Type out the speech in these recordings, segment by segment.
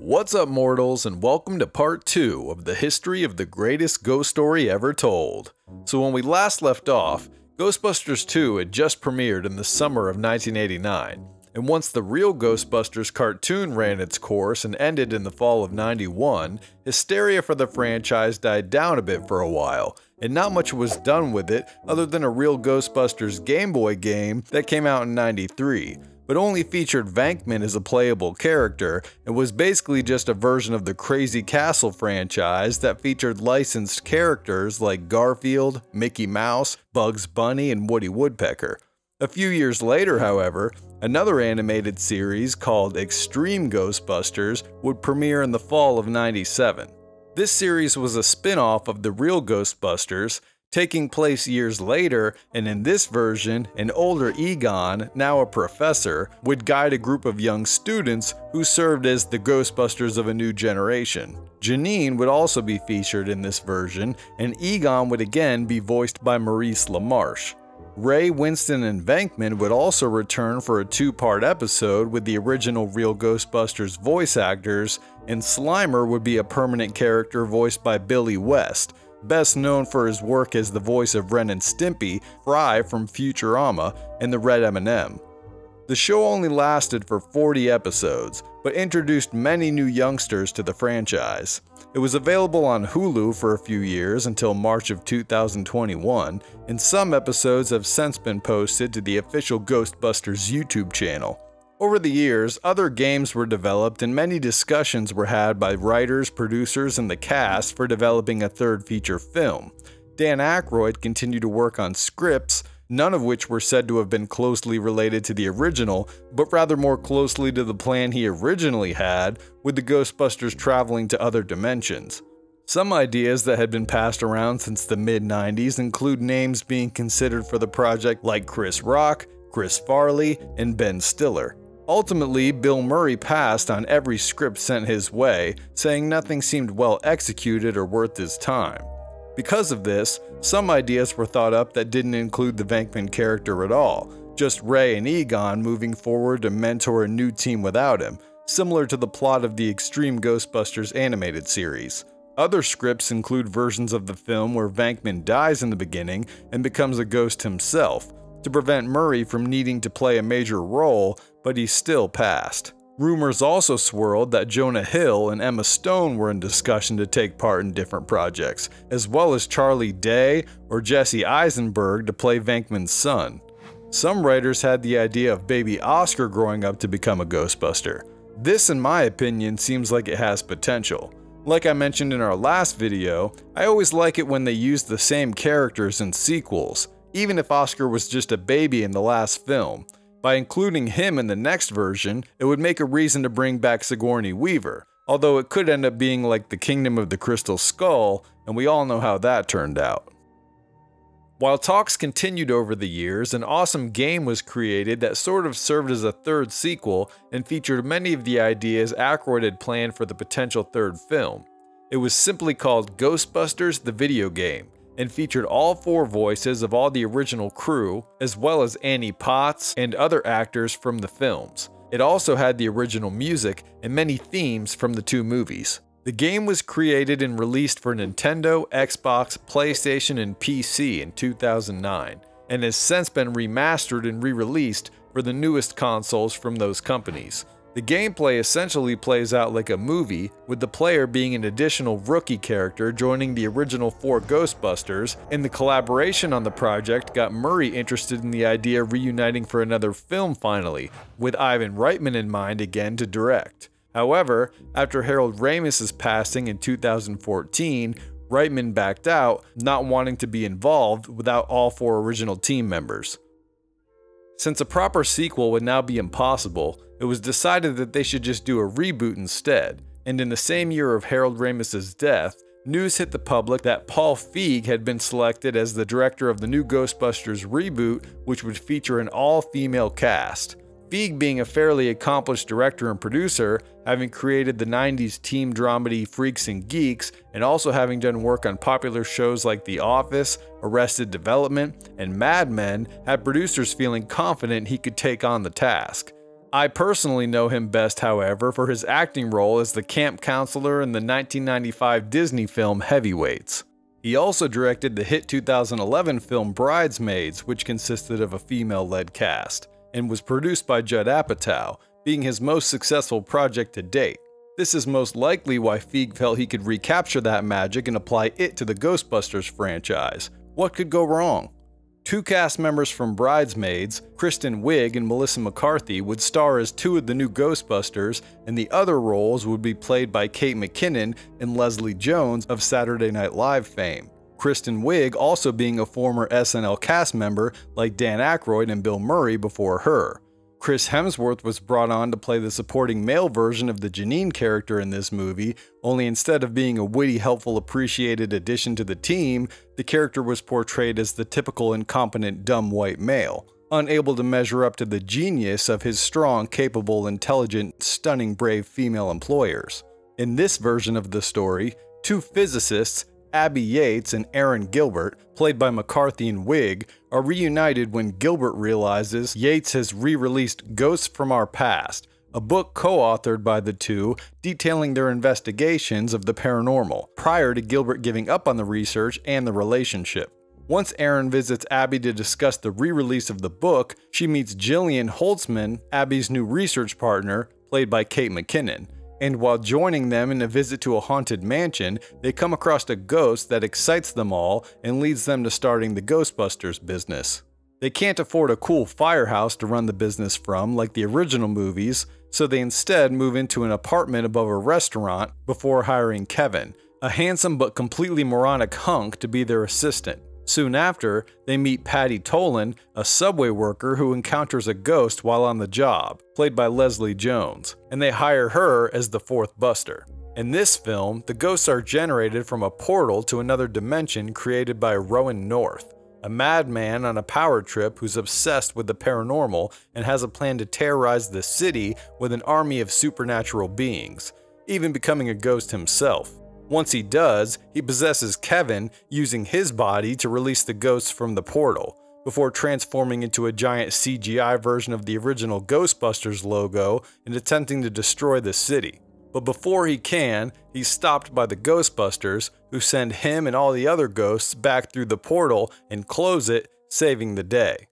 What's up, mortals, and welcome to part 2 of the history of the greatest ghost story ever told. So, when we last left off, Ghostbusters 2 had just premiered in the summer of 1989, and once the real Ghostbusters cartoon ran its course and ended in the fall of 91, hysteria for the franchise died down a bit for a while, and not much was done with it other than a real Ghostbusters Game Boy game that came out in 93 but only featured Venkman as a playable character and was basically just a version of the Crazy Castle franchise that featured licensed characters like Garfield, Mickey Mouse, Bugs Bunny, and Woody Woodpecker. A few years later, however, another animated series called Extreme Ghostbusters would premiere in the fall of 97. This series was a spin off of the real Ghostbusters taking place years later, and in this version, an older Egon, now a professor, would guide a group of young students who served as the Ghostbusters of a new generation. Janine would also be featured in this version, and Egon would again be voiced by Maurice LaMarche. Ray, Winston, and Venkman would also return for a two-part episode with the original Real Ghostbusters voice actors, and Slimer would be a permanent character voiced by Billy West, best known for his work as the voice of Ren and Stimpy, Fry from Futurama, and the Red M&M. The show only lasted for 40 episodes, but introduced many new youngsters to the franchise. It was available on Hulu for a few years until March of 2021, and some episodes have since been posted to the official Ghostbusters YouTube channel. Over the years, other games were developed and many discussions were had by writers, producers, and the cast for developing a third feature film. Dan Aykroyd continued to work on scripts, none of which were said to have been closely related to the original, but rather more closely to the plan he originally had, with the Ghostbusters traveling to other dimensions. Some ideas that had been passed around since the mid 90s include names being considered for the project like Chris Rock, Chris Farley, and Ben Stiller. Ultimately, Bill Murray passed on every script sent his way, saying nothing seemed well executed or worth his time. Because of this, some ideas were thought up that didn't include the Venkman character at all, just Ray and Egon moving forward to mentor a new team without him, similar to the plot of the Extreme Ghostbusters animated series. Other scripts include versions of the film where Venkman dies in the beginning and becomes a ghost himself, to prevent Murray from needing to play a major role, but he still passed. Rumors also swirled that Jonah Hill and Emma Stone were in discussion to take part in different projects, as well as Charlie Day or Jesse Eisenberg to play Venkman's son. Some writers had the idea of baby Oscar growing up to become a Ghostbuster. This, in my opinion, seems like it has potential. Like I mentioned in our last video, I always like it when they use the same characters in sequels even if Oscar was just a baby in the last film. By including him in the next version, it would make a reason to bring back Sigourney Weaver, although it could end up being like the Kingdom of the Crystal Skull, and we all know how that turned out. While talks continued over the years, an awesome game was created that sort of served as a third sequel and featured many of the ideas Aykroyd had planned for the potential third film. It was simply called Ghostbusters the Video Game, and featured all four voices of all the original crew, as well as Annie Potts and other actors from the films. It also had the original music and many themes from the two movies. The game was created and released for Nintendo, Xbox, PlayStation, and PC in 2009, and has since been remastered and re-released for the newest consoles from those companies. The gameplay essentially plays out like a movie, with the player being an additional rookie character joining the original four Ghostbusters, and the collaboration on the project got Murray interested in the idea of reuniting for another film finally, with Ivan Reitman in mind again to direct. However, after Harold Ramis's passing in 2014, Reitman backed out, not wanting to be involved without all four original team members. Since a proper sequel would now be impossible, it was decided that they should just do a reboot instead, and in the same year of Harold Ramis's death, news hit the public that Paul Feig had been selected as the director of the new Ghostbusters reboot, which would feature an all-female cast. Feig being a fairly accomplished director and producer, having created the 90s team dramedy Freaks and Geeks, and also having done work on popular shows like The Office, Arrested Development, and Mad Men, had producers feeling confident he could take on the task. I personally know him best, however, for his acting role as the camp counselor in the 1995 Disney film Heavyweights. He also directed the hit 2011 film Bridesmaids, which consisted of a female led cast, and was produced by Judd Apatow, being his most successful project to date. This is most likely why Feig felt he could recapture that magic and apply it to the Ghostbusters franchise. What could go wrong? Two cast members from Bridesmaids, Kristen Wiig and Melissa McCarthy, would star as two of the new Ghostbusters, and the other roles would be played by Kate McKinnon and Leslie Jones of Saturday Night Live fame. Kristen Wiig also being a former SNL cast member like Dan Aykroyd and Bill Murray before her. Chris Hemsworth was brought on to play the supporting male version of the Janine character in this movie, only instead of being a witty, helpful, appreciated addition to the team, the character was portrayed as the typical incompetent, dumb white male, unable to measure up to the genius of his strong, capable, intelligent, stunning, brave female employers. In this version of the story, two physicists, Abby Yates and Erin Gilbert, played by McCarthy and Wiig, are reunited when Gilbert realizes Yates has re released Ghosts from Our Past, a book co authored by the two detailing their investigations of the paranormal, prior to Gilbert giving up on the research and the relationship. Once Erin visits Abby to discuss the re release of the book, she meets Jillian Holtzman, Abby's new research partner, played by Kate McKinnon and while joining them in a visit to a haunted mansion, they come across a ghost that excites them all and leads them to starting the Ghostbusters business. They can't afford a cool firehouse to run the business from like the original movies, so they instead move into an apartment above a restaurant before hiring Kevin, a handsome but completely moronic hunk to be their assistant. Soon after, they meet Patty Tolan, a subway worker who encounters a ghost while on the job, played by Leslie Jones, and they hire her as the fourth Buster. In this film, the ghosts are generated from a portal to another dimension created by Rowan North, a madman on a power trip who's obsessed with the paranormal and has a plan to terrorize the city with an army of supernatural beings, even becoming a ghost himself. Once he does, he possesses Kevin using his body to release the ghosts from the portal, before transforming into a giant CGI version of the original Ghostbusters logo and attempting to destroy the city. But before he can, he's stopped by the Ghostbusters, who send him and all the other ghosts back through the portal and close it, saving the day.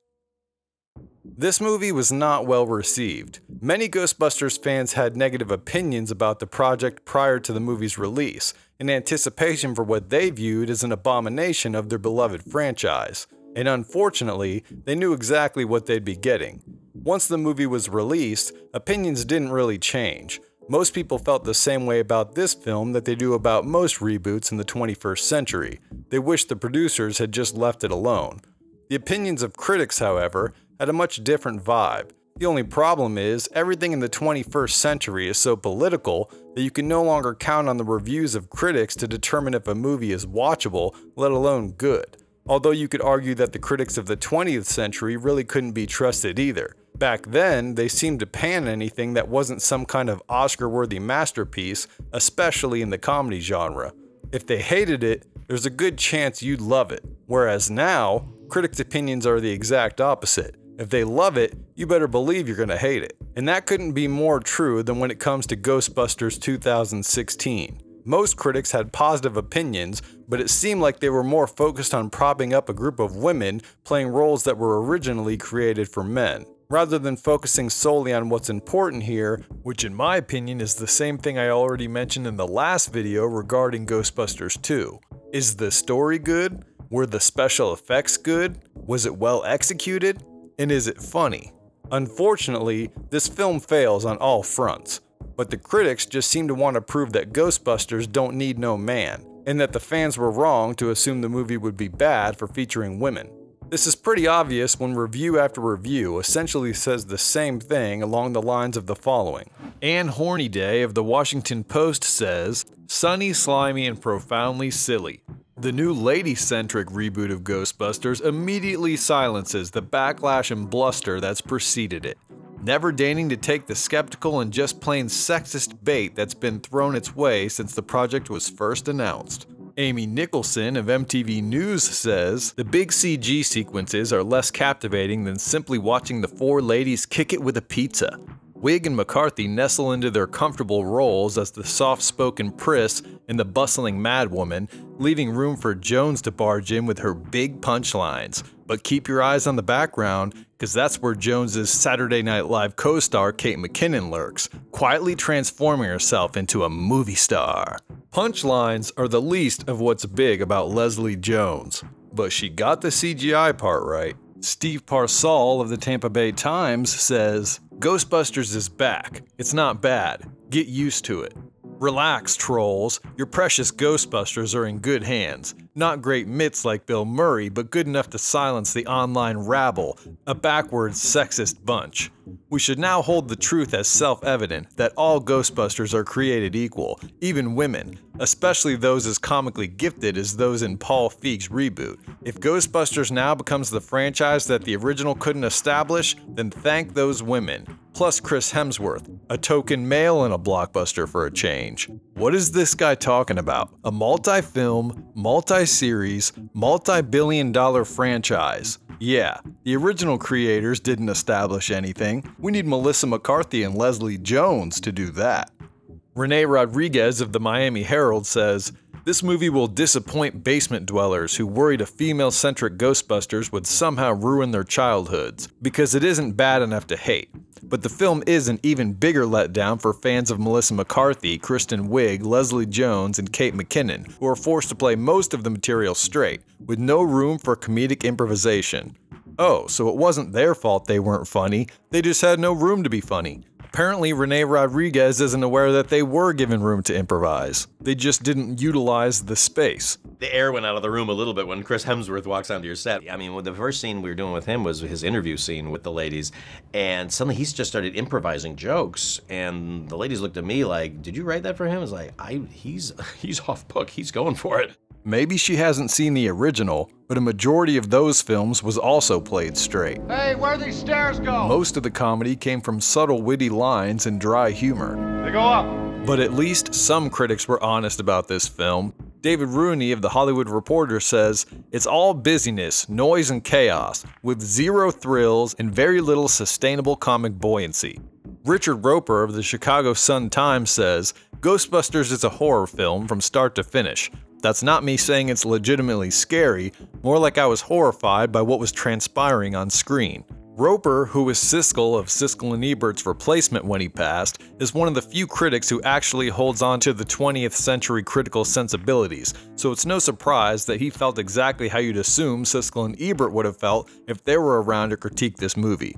This movie was not well received. Many Ghostbusters fans had negative opinions about the project prior to the movie's release, in anticipation for what they viewed as an abomination of their beloved franchise. And unfortunately, they knew exactly what they'd be getting. Once the movie was released, opinions didn't really change. Most people felt the same way about this film that they do about most reboots in the 21st century. They wished the producers had just left it alone. The opinions of critics, however, had a much different vibe. The only problem is, everything in the 21st century is so political that you can no longer count on the reviews of critics to determine if a movie is watchable, let alone good. Although you could argue that the critics of the 20th century really couldn't be trusted either. Back then, they seemed to pan anything that wasn't some kind of Oscar worthy masterpiece, especially in the comedy genre. If they hated it, there's a good chance you'd love it. Whereas now, critics' opinions are the exact opposite. If they love it, you better believe you're gonna hate it. And that couldn't be more true than when it comes to Ghostbusters 2016. Most critics had positive opinions, but it seemed like they were more focused on propping up a group of women playing roles that were originally created for men, rather than focusing solely on what's important here, which in my opinion is the same thing I already mentioned in the last video regarding Ghostbusters 2. Is the story good? Were the special effects good? Was it well executed? And is it funny? Unfortunately, this film fails on all fronts, but the critics just seem to want to prove that Ghostbusters don't need no man, and that the fans were wrong to assume the movie would be bad for featuring women. This is pretty obvious when review after review essentially says the same thing along the lines of the following. Ann Hornaday of the Washington Post says, Sunny, slimy, and profoundly silly. The new lady-centric reboot of Ghostbusters immediately silences the backlash and bluster that's preceded it, never deigning to take the skeptical and just plain sexist bait that's been thrown its way since the project was first announced. Amy Nicholson of MTV News says, The big CG sequences are less captivating than simply watching the four ladies kick it with a pizza. Wiig and McCarthy nestle into their comfortable roles as the soft spoken Pris and the bustling madwoman, leaving room for Jones to barge in with her big punchlines. But keep your eyes on the background, because that's where Jones's Saturday Night Live co star Kate McKinnon lurks, quietly transforming herself into a movie star. Punchlines are the least of what's big about Leslie Jones, but she got the CGI part right. Steve Persall of the Tampa Bay Times says, Ghostbusters is back. It's not bad. Get used to it. Relax, trolls. Your precious Ghostbusters are in good hands. Not great mitts like Bill Murray, but good enough to silence the online rabble, a backwards sexist bunch. We should now hold the truth as self evident that all Ghostbusters are created equal, even women, especially those as comically gifted as those in Paul Feig's reboot. If Ghostbusters now becomes the franchise that the original couldn't establish, then thank those women. Plus Chris Hemsworth, a token male in a blockbuster for a change. What is this guy talking about? A multi film, multi series, multi billion dollar franchise. Yeah, the original creators didn't establish anything. We need Melissa McCarthy and Leslie Jones to do that. Rene Rodriguez of the Miami Herald says, this movie will disappoint basement dwellers who worried a female centric Ghostbusters would somehow ruin their childhoods, because it isn't bad enough to hate. But the film is an even bigger letdown for fans of Melissa McCarthy, Kristen Wiig, Leslie Jones, and Kate McKinnon, who are forced to play most of the material straight, with no room for comedic improvisation. Oh, so it wasn't their fault they weren't funny, they just had no room to be funny. Apparently, Rene Rodriguez isn't aware that they were given room to improvise. They just didn't utilize the space. The air went out of the room a little bit when Chris Hemsworth walks onto your set. I mean, the first scene we were doing with him was his interview scene with the ladies, and suddenly he's just started improvising jokes, and the ladies looked at me like, "Did you write that for him?" I was like, "I he's he's off book. He's going for it." Maybe she hasn't seen the original, but a majority of those films was also played straight. Hey, where these stairs go? Most of the comedy came from subtle witty lines and dry humor. They go up. But at least some critics were honest about this film. David Rooney of The Hollywood Reporter says, It's all busyness, noise, and chaos, with zero thrills and very little sustainable comic buoyancy. Richard Roeper of the Chicago Sun-Times says, Ghostbusters is a horror film from start to finish, that's not me saying it's legitimately scary, more like I was horrified by what was transpiring on screen. Roeper, who was Siskel of Siskel and Ebert's replacement when he passed, is one of the few critics who actually holds on to the 20th century critical sensibilities, so it's no surprise that he felt exactly how you'd assume Siskel and Ebert would have felt if they were around to critique this movie.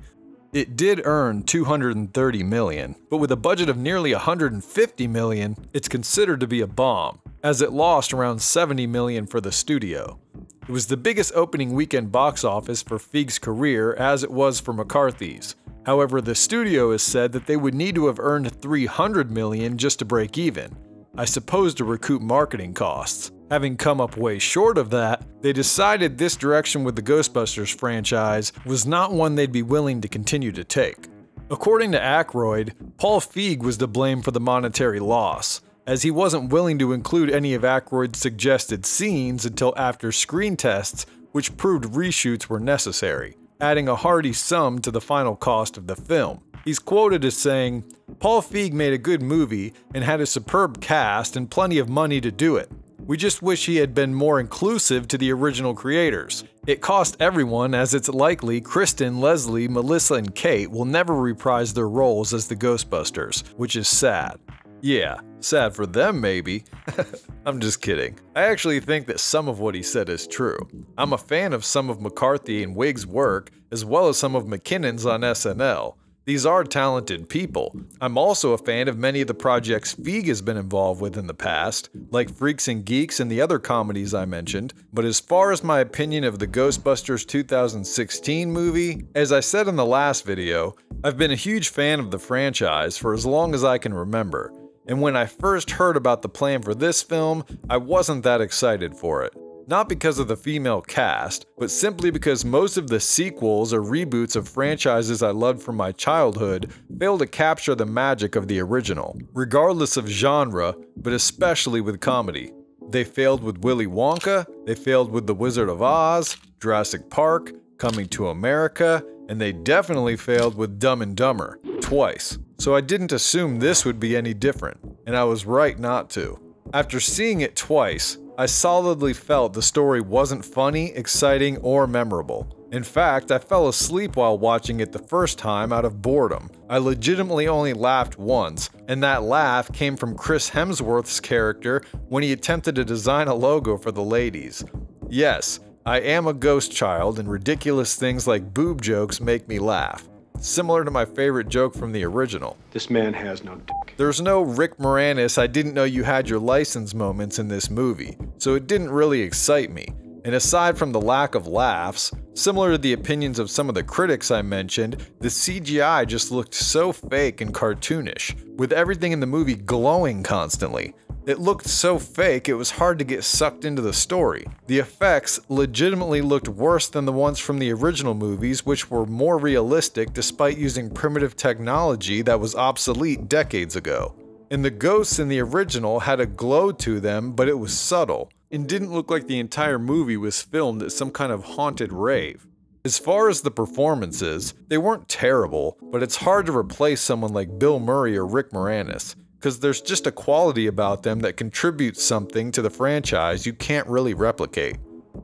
It did earn 230 million, but with a budget of nearly 150 million, it's considered to be a bomb, as it lost around 70 million for the studio. It was the biggest opening weekend box office for Feig's career as it was for McCarthy's. However, the studio has said that they would need to have earned 300 million just to break even, I suppose to recoup marketing costs. Having come up way short of that, they decided this direction with the Ghostbusters franchise was not one they'd be willing to continue to take. According to Aykroyd, Paul Feig was to blame for the monetary loss, as he wasn't willing to include any of Aykroyd's suggested scenes until after screen tests, which proved reshoots were necessary, adding a hearty sum to the final cost of the film. He's quoted as saying, Paul Feig made a good movie and had a superb cast and plenty of money to do it. We just wish he had been more inclusive to the original creators. It cost everyone, as it's likely Kristen, Leslie, Melissa, and Kate will never reprise their roles as the Ghostbusters, which is sad. Yeah, sad for them maybe. I'm just kidding. I actually think that some of what he said is true. I'm a fan of some of McCarthy and Wiig's work, as well as some of McKinnon's on SNL. These are talented people. I'm also a fan of many of the projects Feig has been involved with in the past, like Freaks and Geeks and the other comedies I mentioned, but as far as my opinion of the Ghostbusters 2016 movie, as I said in the last video, I've been a huge fan of the franchise for as long as I can remember, and when I first heard about the plan for this film, I wasn't that excited for it. Not because of the female cast, but simply because most of the sequels or reboots of franchises I loved from my childhood fail to capture the magic of the original, regardless of genre, but especially with comedy. They failed with Willy Wonka, they failed with The Wizard of Oz, Jurassic Park, Coming to America, and they definitely failed with Dumb and Dumber, twice. So I didn't assume this would be any different, and I was right not to. After seeing it twice, I solidly felt the story wasn't funny, exciting, or memorable. In fact, I fell asleep while watching it the first time out of boredom. I legitimately only laughed once, and that laugh came from Chris Hemsworth's character when he attempted to design a logo for the ladies. Yes, I am a ghost child, and ridiculous things like boob jokes make me laugh. Similar to my favorite joke from the original. This man has no dick. There's no Rick Moranis, I didn't know you had your license moments in this movie, so it didn't really excite me. And aside from the lack of laughs, similar to the opinions of some of the critics I mentioned, the CGI just looked so fake and cartoonish, with everything in the movie glowing constantly. It looked so fake it was hard to get sucked into the story. The effects legitimately looked worse than the ones from the original movies, which were more realistic despite using primitive technology that was obsolete decades ago. And the ghosts in the original had a glow to them, but it was subtle and didn't look like the entire movie was filmed at some kind of haunted rave. As far as the performances, they weren't terrible, but it's hard to replace someone like Bill Murray or Rick Moranis, because there's just a quality about them that contributes something to the franchise you can't really replicate.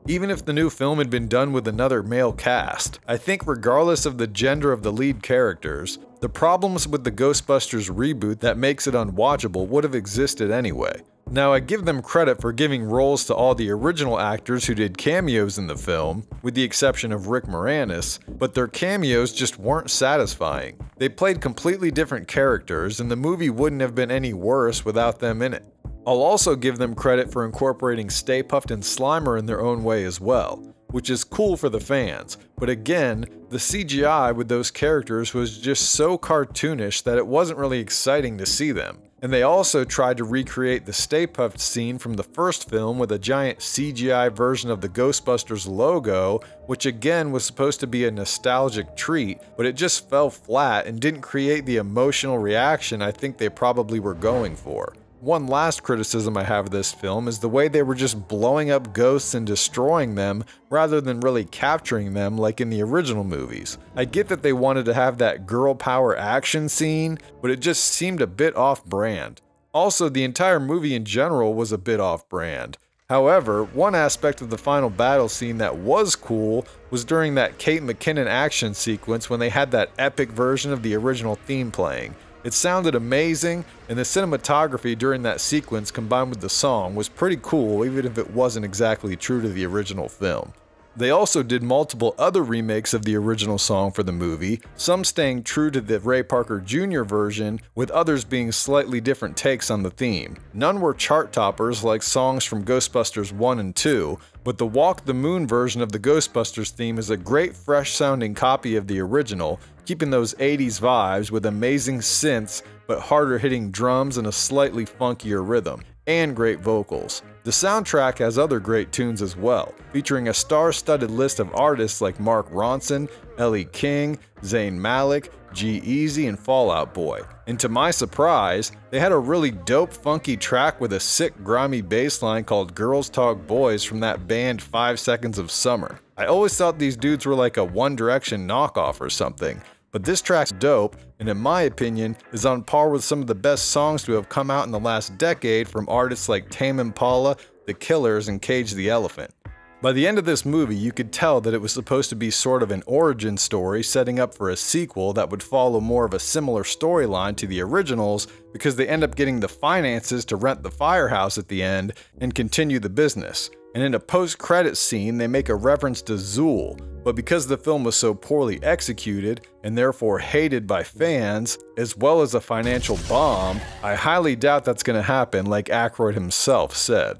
Even if the new film had been done with another male cast, I think regardless of the gender of the lead characters, the problems with the Ghostbusters reboot that makes it unwatchable would have existed anyway. Now, I give them credit for giving roles to all the original actors who did cameos in the film, with the exception of Rick Moranis, but their cameos just weren't satisfying. They played completely different characters, and the movie wouldn't have been any worse without them in it. I'll also give them credit for incorporating Stay Puft and Slimer in their own way as well, which is cool for the fans, but again, the CGI with those characters was just so cartoonish that it wasn't really exciting to see them. And they also tried to recreate the Stay Puft scene from the first film with a giant CGI version of the Ghostbusters logo, which again was supposed to be a nostalgic treat, but it just fell flat and didn't create the emotional reaction I think they probably were going for. One last criticism I have of this film is the way they were just blowing up ghosts and destroying them rather than really capturing them like in the original movies. I get that they wanted to have that girl power action scene, but it just seemed a bit off brand. Also, the entire movie in general was a bit off brand. However, one aspect of the final battle scene that was cool was during that Kate McKinnon action sequence when they had that epic version of the original theme playing. It sounded amazing, and the cinematography during that sequence combined with the song was pretty cool even if it wasn't exactly true to the original film. They also did multiple other remakes of the original song for the movie, some staying true to the Ray Parker Jr. version, with others being slightly different takes on the theme. None were chart toppers like songs from Ghostbusters 1 and 2, but the Walk the Moon version of the Ghostbusters theme is a great fresh sounding copy of the original, keeping those 80s vibes with amazing synths but harder hitting drums and a slightly funkier rhythm, and great vocals. The soundtrack has other great tunes as well, featuring a star-studded list of artists like Mark Ronson, Elle King, Zayn Malik, G-Eazy, and Fall Out Boy. And to my surprise, they had a really dope funky track with a sick grimy bass line called Girls Talk Boys from that band 5 Seconds of Summer. I always thought these dudes were like a One Direction knockoff or something, but this track's dope, and in my opinion, is on par with some of the best songs to have come out in the last decade from artists like Tame Impala, The Killers, and Cage the Elephant. By the end of this movie, you could tell that it was supposed to be sort of an origin story setting up for a sequel that would follow more of a similar storyline to the originals because they end up getting the finances to rent the firehouse at the end and continue the business. And in a post-credits scene, they make a reference to Zuul, but because the film was so poorly executed and therefore hated by fans, as well as a financial bomb, I highly doubt that's going to happen like Aykroyd himself said.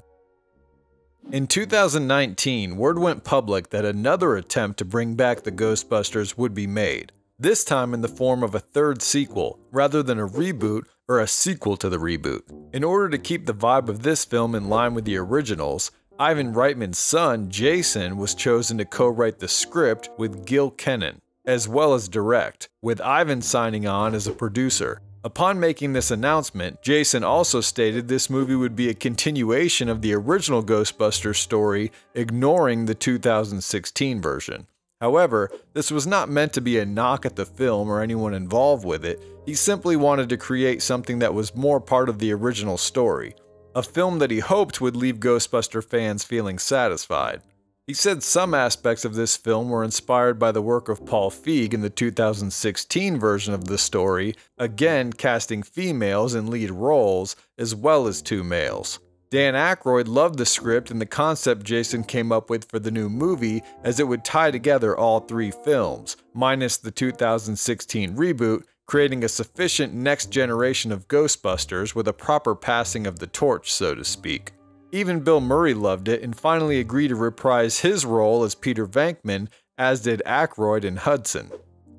In 2019, word went public that another attempt to bring back the Ghostbusters would be made, this time in the form of a third sequel, rather than a reboot or a sequel to the reboot. In order to keep the vibe of this film in line with the originals, Ivan Reitman's son, Jason, was chosen to co write the script with Gil Kenan, as well as direct, with Ivan signing on as a producer. Upon making this announcement, Jason also stated this movie would be a continuation of the original Ghostbusters story, ignoring the 2016 version. However, this was not meant to be a knock at the film or anyone involved with it, he simply wanted to create something that was more part of the original story, a film that he hoped would leave Ghostbuster fans feeling satisfied. He said some aspects of this film were inspired by the work of Paul Feig in the 2016 version of the story, again casting females in lead roles as well as two males. Dan Aykroyd loved the script and the concept Jason came up with for the new movie as it would tie together all three films, minus the 2016 reboot, creating a sufficient next generation of Ghostbusters with a proper passing of the torch, so to speak. Even Bill Murray loved it and finally agreed to reprise his role as Peter Venkman, as did Aykroyd and Hudson.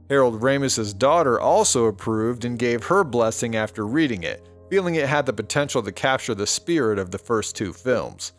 Harold Ramis's daughter also approved and gave her blessing after reading it, feeling it had the potential to capture the spirit of the first two films.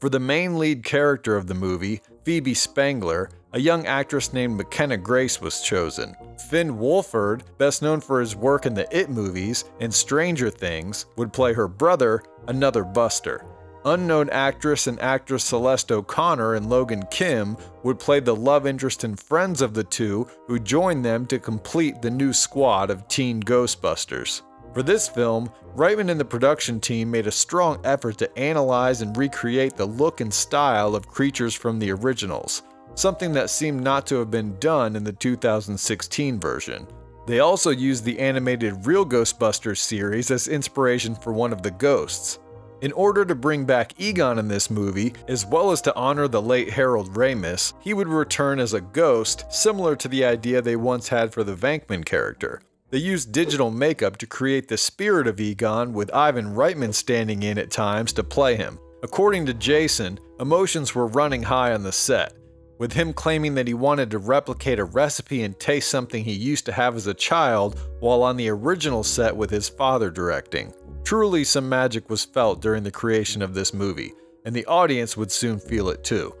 For the main lead character of the movie, Phoebe Spengler, a young actress named McKenna Grace was chosen. Finn Wolfhard, best known for his work in the It movies and Stranger Things, would play her brother, another Buster. Unknown actress and actress Celeste O'Connor and Logan Kim would play the love interest and friends of the two who joined them to complete the new squad of teen Ghostbusters. For this film, Reitman and the production team made a strong effort to analyze and recreate the look and style of creatures from the originals, something that seemed not to have been done in the 2016 version. They also used the animated Real Ghostbusters series as inspiration for one of the ghosts. In order to bring back Egon in this movie, as well as to honor the late Harold Ramis, he would return as a ghost, similar to the idea they once had for the Venkman character. They used digital makeup to create the spirit of Egon, with Ivan Reitman standing in at times to play him. According to Jason, emotions were running high on the set, with him claiming that he wanted to replicate a recipe and taste something he used to have as a child while on the original set with his father directing. Truly, some magic was felt during the creation of this movie, and the audience would soon feel it too.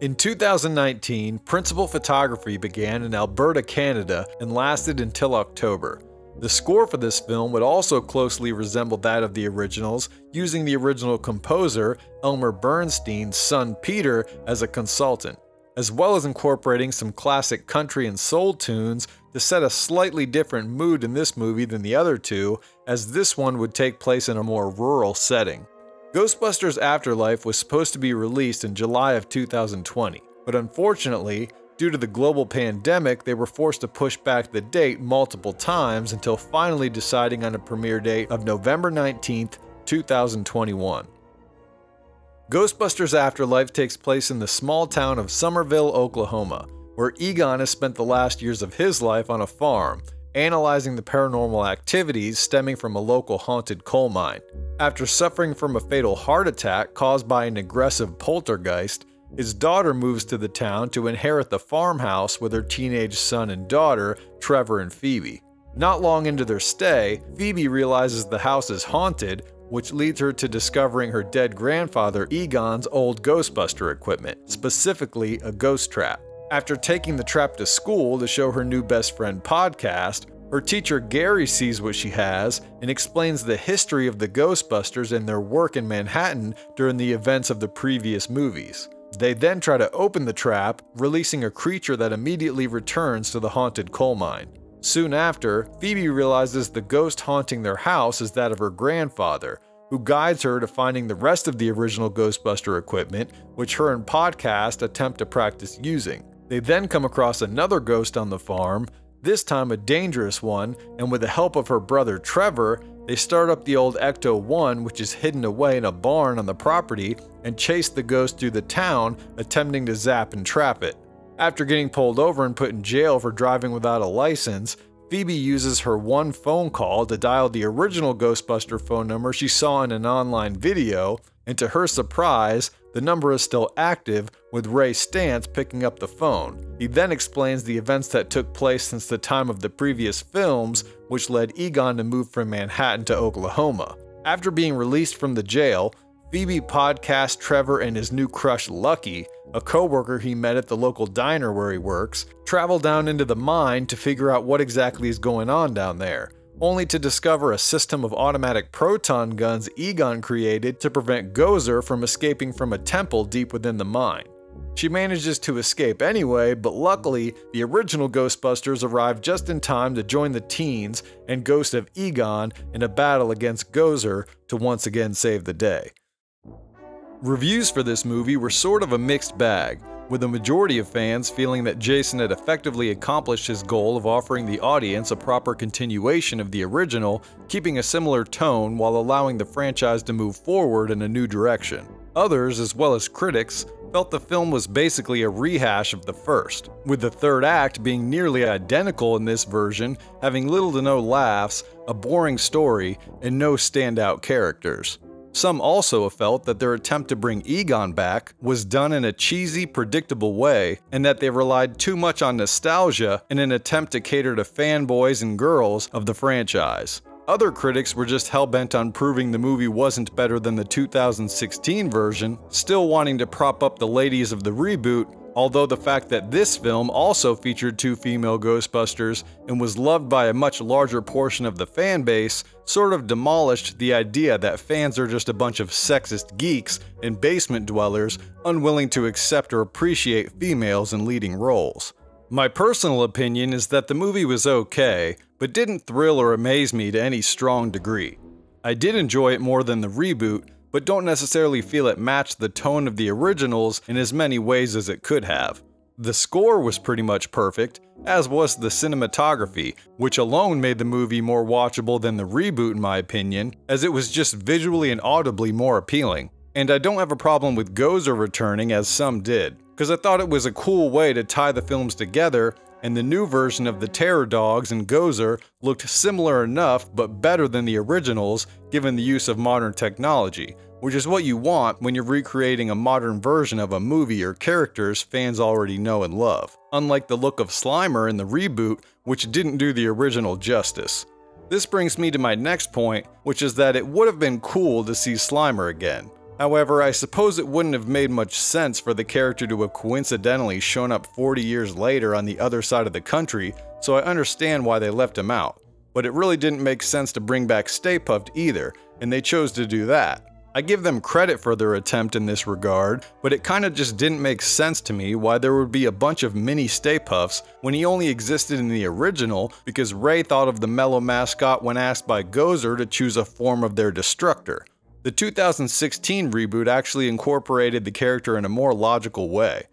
In 2019, principal photography began in Alberta, Canada, and lasted until October. The score for this film would also closely resemble that of the originals, using the original composer, Elmer Bernstein's son Peter, as a consultant, as well as incorporating some classic country and soul tunes to set a slightly different mood in this movie than the other two, as this one would take place in a more rural setting. Ghostbusters Afterlife was supposed to be released in July of 2020, but unfortunately, due to the global pandemic, they were forced to push back the date multiple times until finally deciding on a premiere date of November 19th, 2021. Ghostbusters Afterlife takes place in the small town of Summerville, Oklahoma, where Egon has spent the last years of his life on a farm, analyzing the paranormal activities stemming from a local haunted coal mine. After suffering from a fatal heart attack caused by an aggressive poltergeist, his daughter moves to the town to inherit the farmhouse with her teenage son and daughter, Trevor and Phoebe. Not long into their stay, Phoebe realizes the house is haunted, which leads her to discovering her dead grandfather Egon's old Ghostbuster equipment, specifically a ghost trap. After taking the trap to school to show her new best friend podcast, her teacher Gary sees what she has and explains the history of the Ghostbusters and their work in Manhattan during the events of the previous movies. They then try to open the trap, releasing a creature that immediately returns to the haunted coal mine. Soon after, Phoebe realizes the ghost haunting their house is that of her grandfather, who guides her to finding the rest of the original Ghostbuster equipment, which her and Podcast attempt to practice using. They then come across another ghost on the farm, this time a dangerous one, and with the help of her brother Trevor, they start up the old Ecto 1, which is hidden away in a barn on the property, and chase the ghost through the town, attempting to zap and trap it. After getting pulled over and put in jail for driving without a license, Phoebe uses her one phone call to dial the original Ghostbuster phone number she saw in an online video, and to her surprise, the number is still active, with Ray Stantz picking up the phone. He then explains the events that took place since the time of the previous films, which led Egon to move from Manhattan to Oklahoma. After being released from the jail, Phoebe podcasts Trevor and his new crush Lucky, a coworker he met at the local diner where he works, travel down into the mine to figure out what exactly is going on down there only to discover a system of automatic proton guns Egon created to prevent Gozer from escaping from a temple deep within the mine. She manages to escape anyway, but luckily, the original Ghostbusters arrive just in time to join the teens and Ghost of Egon in a battle against Gozer to once again save the day. Reviews for this movie were sort of a mixed bag, with the majority of fans feeling that Jason had effectively accomplished his goal of offering the audience a proper continuation of the original, keeping a similar tone while allowing the franchise to move forward in a new direction. Others, as well as critics, felt the film was basically a rehash of the first, with the third act being nearly identical in this version, having little to no laughs, a boring story, and no standout characters. Some also felt that their attempt to bring Egon back was done in a cheesy, predictable way, and that they relied too much on nostalgia in an attempt to cater to fanboys and girls of the franchise. Other critics were just hell-bent on proving the movie wasn't better than the 2016 version, still wanting to prop up the ladies of the reboot although the fact that this film also featured two female Ghostbusters and was loved by a much larger portion of the fan base sort of demolished the idea that fans are just a bunch of sexist geeks and basement dwellers unwilling to accept or appreciate females in leading roles. My personal opinion is that the movie was okay, but didn't thrill or amaze me to any strong degree. I did enjoy it more than the reboot, but don't necessarily feel it matched the tone of the originals in as many ways as it could have. The score was pretty much perfect, as was the cinematography, which alone made the movie more watchable than the reboot in my opinion, as it was just visually and audibly more appealing. And I don't have a problem with Gozer returning as some did, because I thought it was a cool way to tie the films together and the new version of the Terror Dogs and Gozer looked similar enough but better than the originals given the use of modern technology, which is what you want when you're recreating a modern version of a movie or characters fans already know and love, unlike the look of Slimer in the reboot, which didn't do the original justice. This brings me to my next point, which is that it would have been cool to see Slimer again. However, I suppose it wouldn't have made much sense for the character to have coincidentally shown up 40 years later on the other side of the country, so I understand why they left him out. But it really didn't make sense to bring back Stay Puft either, and they chose to do that. I give them credit for their attempt in this regard, but it kinda just didn't make sense to me why there would be a bunch of mini Stay Puffs when he only existed in the original because Ray thought of the mellow mascot when asked by Gozer to choose a form of their destructor. The 2016 reboot actually incorporated the character in a more logical way.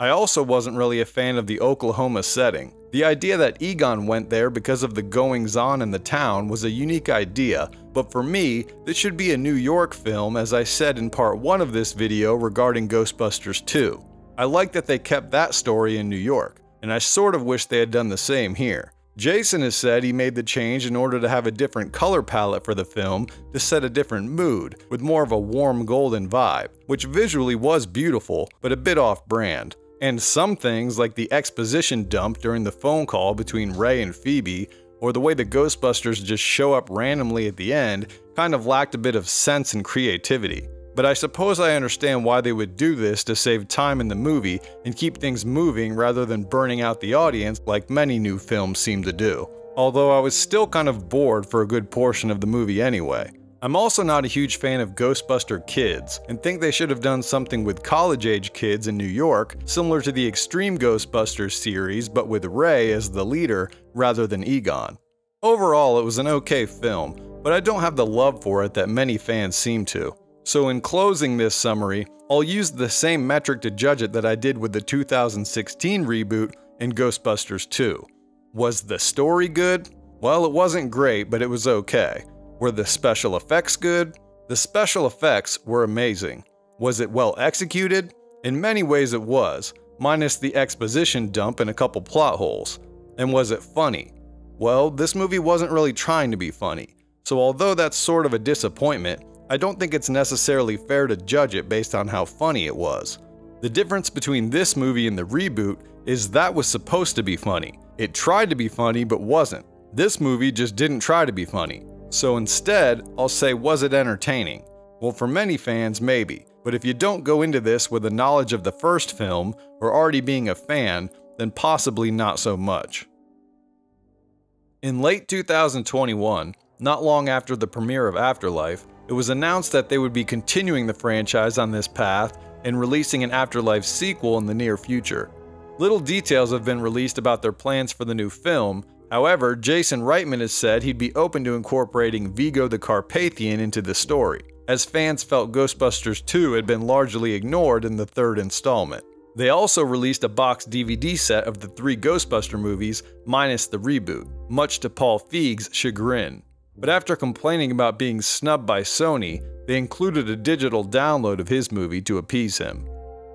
I also wasn't really a fan of the Oklahoma setting. The idea that Egon went there because of the goings on in the town was a unique idea, but for me, this should be a New York film as I said in part 1 of this video regarding Ghostbusters 2. I like that they kept that story in New York, and I sort of wish they had done the same here. Jason has said he made the change in order to have a different color palette for the film to set a different mood, with more of a warm golden vibe, which visually was beautiful, but a bit off brand. And some things, like the exposition dump during the phone call between Ray and Phoebe, or the way the Ghostbusters just show up randomly at the end, kind of lacked a bit of sense and creativity but I suppose I understand why they would do this to save time in the movie and keep things moving rather than burning out the audience like many new films seem to do. Although I was still kind of bored for a good portion of the movie anyway. I'm also not a huge fan of Ghostbuster Kids, and think they should have done something with college-age kids in New York, similar to the Extreme Ghostbusters series but with Ray as the leader rather than Egon. Overall, it was an okay film, but I don't have the love for it that many fans seem to. So in closing this summary, I'll use the same metric to judge it that I did with the 2016 reboot and Ghostbusters 2. Was the story good? Well, it wasn't great, but it was okay. Were the special effects good? The special effects were amazing. Was it well executed? In many ways it was, minus the exposition dump and a couple plot holes. And was it funny? Well, this movie wasn't really trying to be funny. So although that's sort of a disappointment, I don't think it's necessarily fair to judge it based on how funny it was. The difference between this movie and the reboot is that was supposed to be funny. It tried to be funny but wasn't. This movie just didn't try to be funny. So instead, I'll say was it entertaining? Well, for many fans, maybe. But if you don't go into this with a knowledge of the first film, or already being a fan, then possibly not so much. In late 2021, not long after the premiere of Afterlife, it was announced that they would be continuing the franchise on this path and releasing an Afterlife sequel in the near future. Little details have been released about their plans for the new film, however, Jason Reitman has said he'd be open to incorporating Vigo the Carpathian into the story, as fans felt Ghostbusters 2 had been largely ignored in the third installment. They also released a box DVD set of the three Ghostbuster movies, minus the reboot, much to Paul Feig's chagrin. But after complaining about being snubbed by Sony, they included a digital download of his movie to appease him.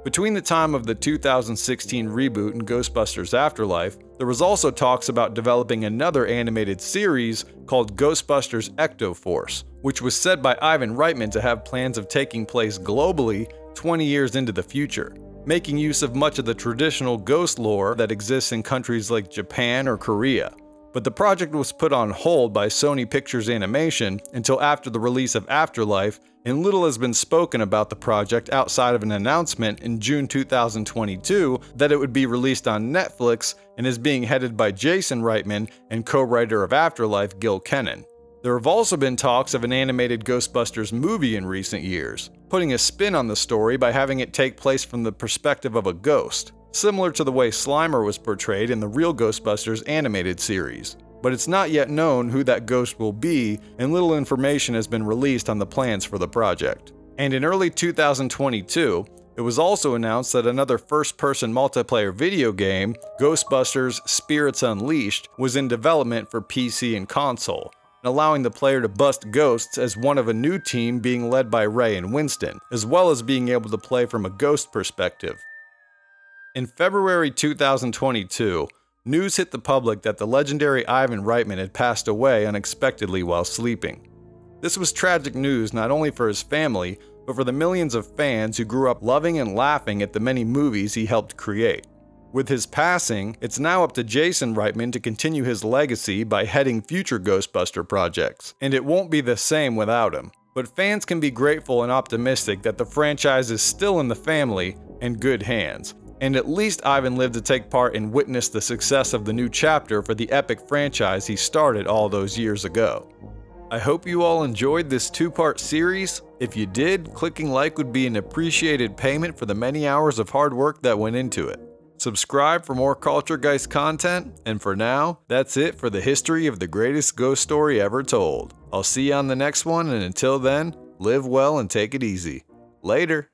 Between the time of the 2016 reboot and Ghostbusters Afterlife, there was also talks about developing another animated series called Ghostbusters Ecto Force, which was said by Ivan Reitman to have plans of taking place globally 20 years into the future making use of much of the traditional ghost lore that exists in countries like Japan or Korea. But the project was put on hold by Sony Pictures Animation until after the release of Afterlife, and little has been spoken about the project outside of an announcement in June 2022 that it would be released on Netflix and is being headed by Jason Reitman and co writer of Afterlife Gil Kenan. There have also been talks of an animated Ghostbusters movie in recent years, putting a spin on the story by having it take place from the perspective of a ghost, similar to the way Slimer was portrayed in the real Ghostbusters animated series. But it's not yet known who that ghost will be, and little information has been released on the plans for the project. And in early 2022, it was also announced that another first person multiplayer video game, Ghostbusters Spirits Unleashed, was in development for PC and console, allowing the player to bust ghosts as one of a new team being led by Ray and Winston, as well as being able to play from a ghost perspective. In February 2022, news hit the public that the legendary Ivan Reitman had passed away unexpectedly while sleeping. This was tragic news not only for his family, but for the millions of fans who grew up loving and laughing at the many movies he helped create. With his passing, it's now up to Jason Reitman to continue his legacy by heading future Ghostbuster projects, and it won't be the same without him. But fans can be grateful and optimistic that the franchise is still in the family and good hands. And at least Ivan lived to take part and witness the success of the new chapter for the epic franchise he started all those years ago. I hope you all enjoyed this two part series. If you did, clicking like would be an appreciated payment for the many hours of hard work that went into it. Subscribe for more Culturgeist content, and for now, that's it for the history of the greatest ghost story ever told. I'll see you on the next one, and until then, live well and take it easy. Later.